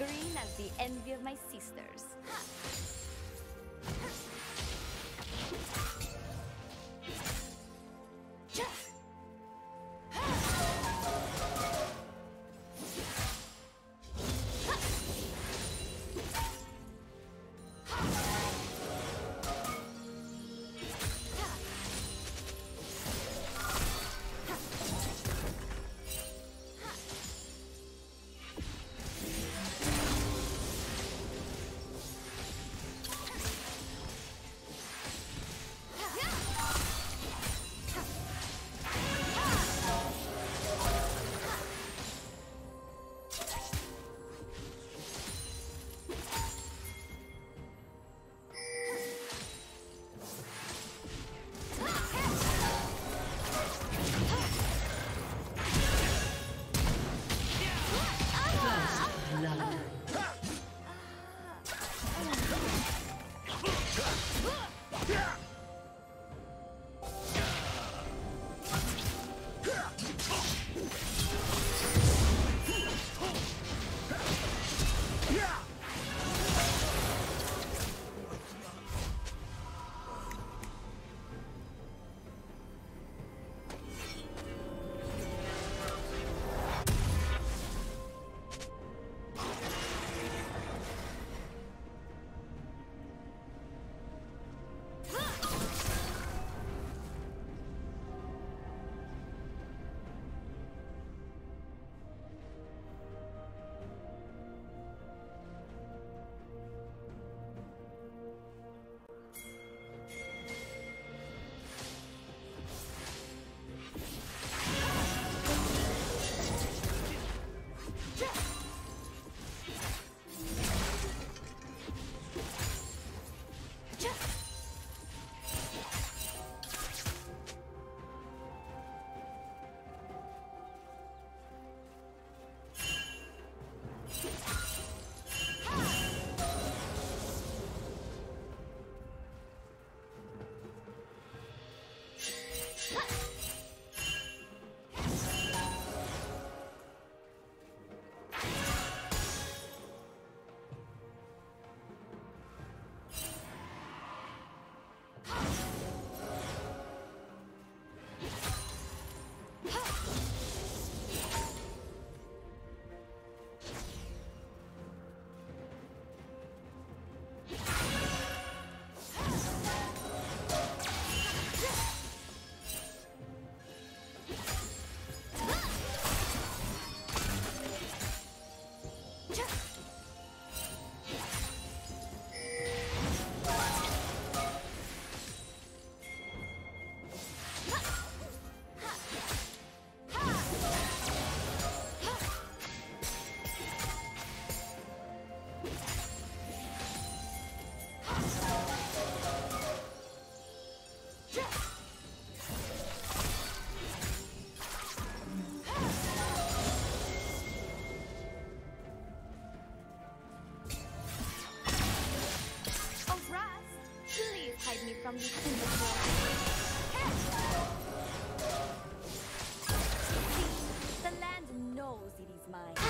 green as the envy of my sisters. Huh. From the The land knows it is mine.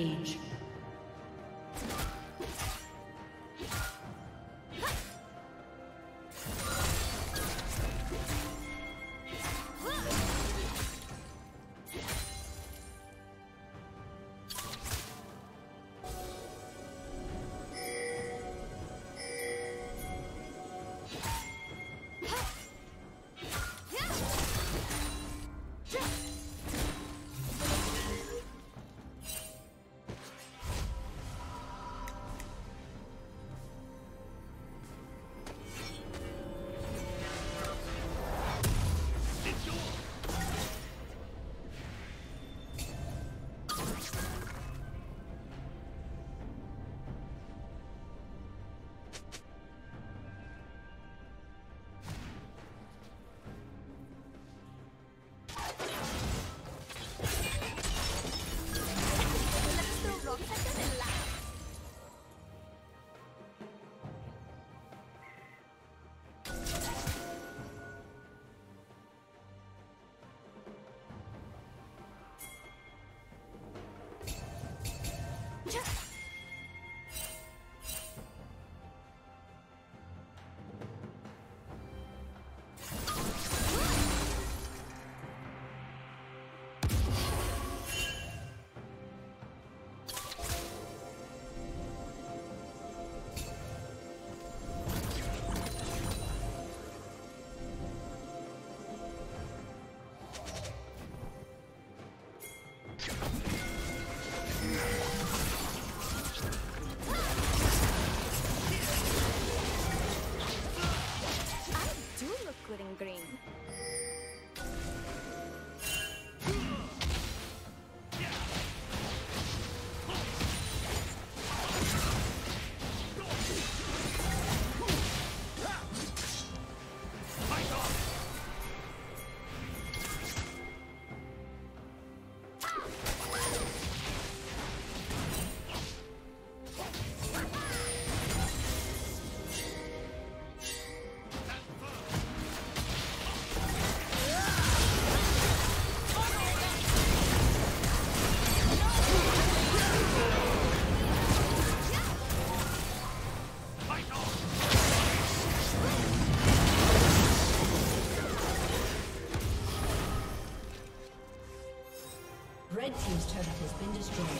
Rampage. I do look good in green. Destroyed.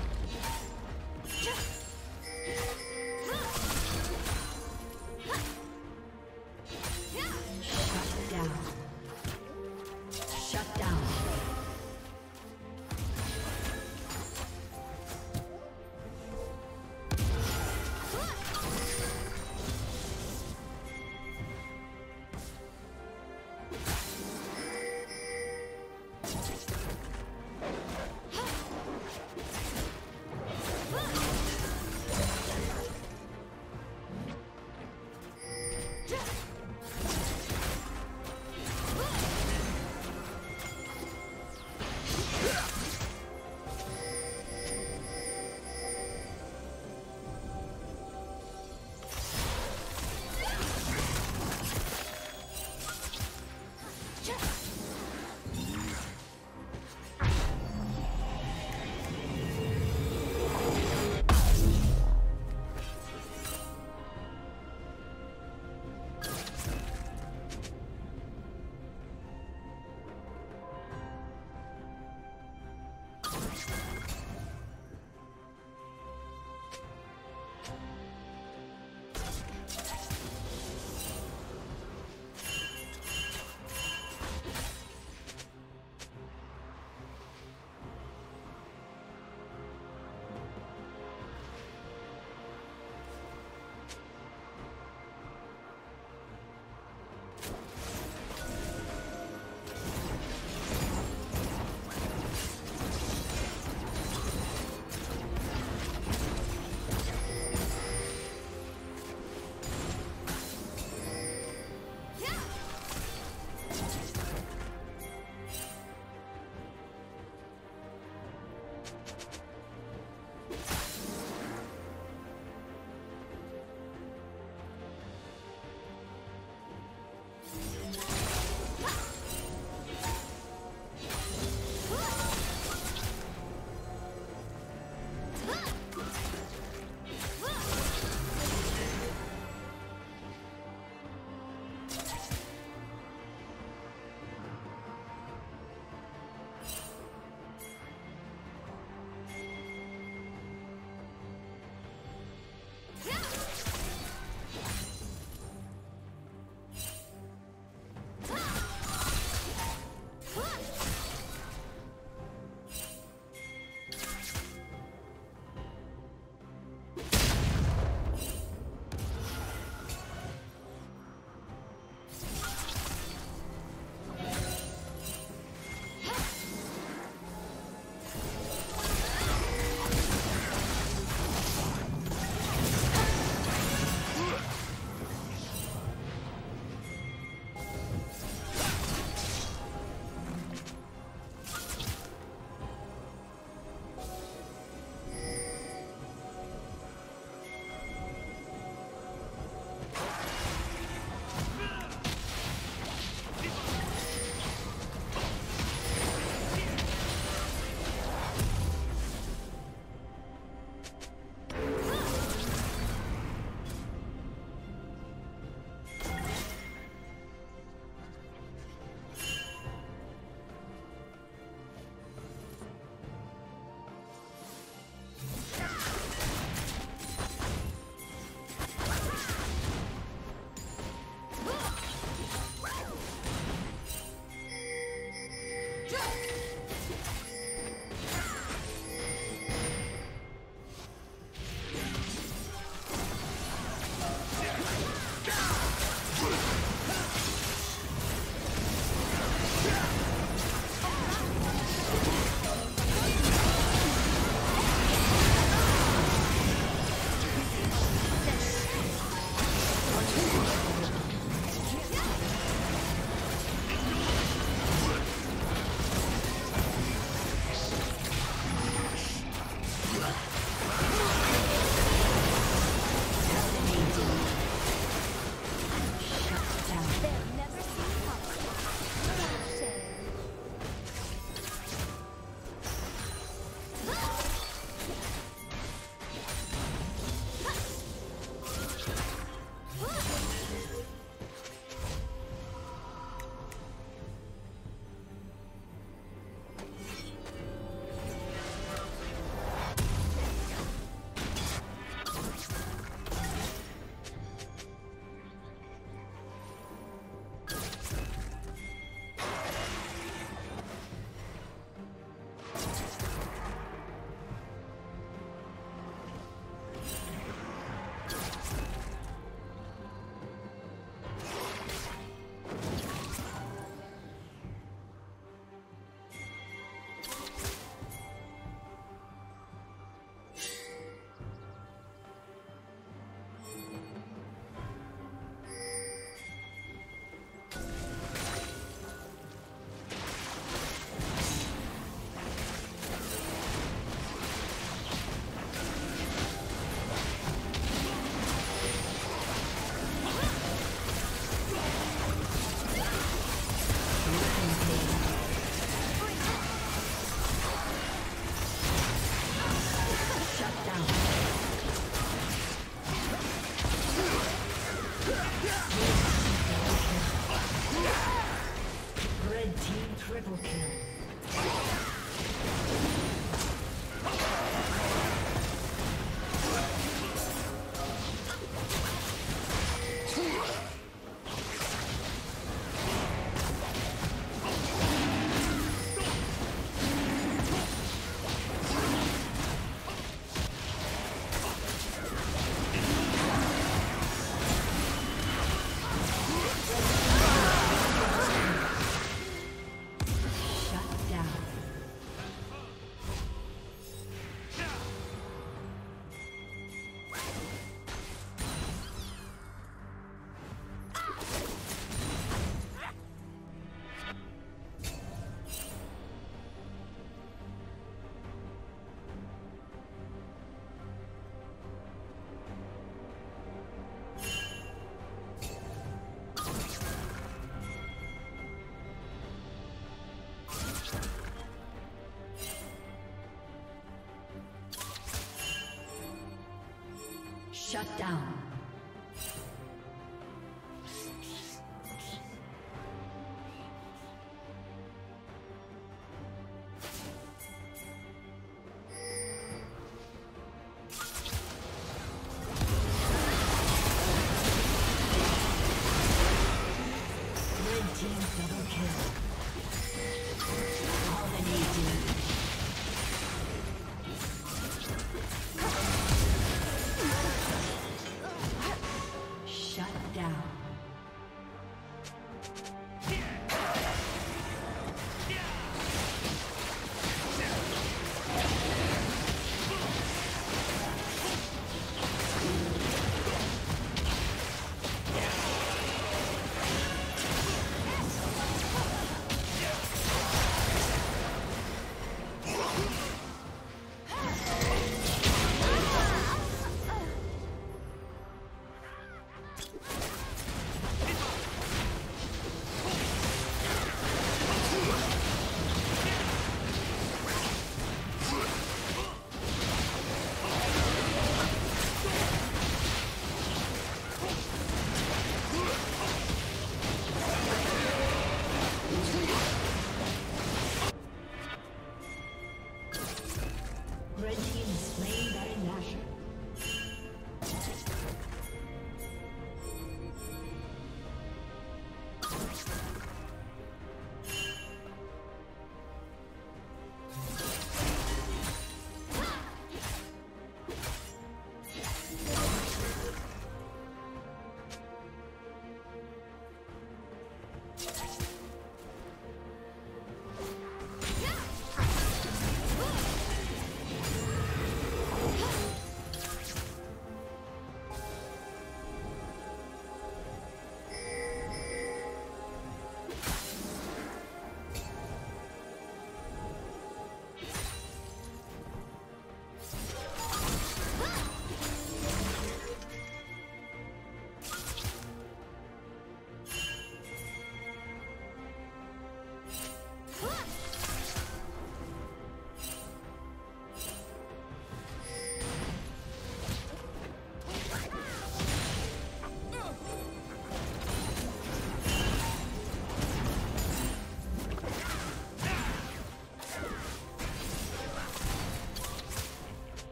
Shut down.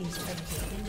Team's turret has.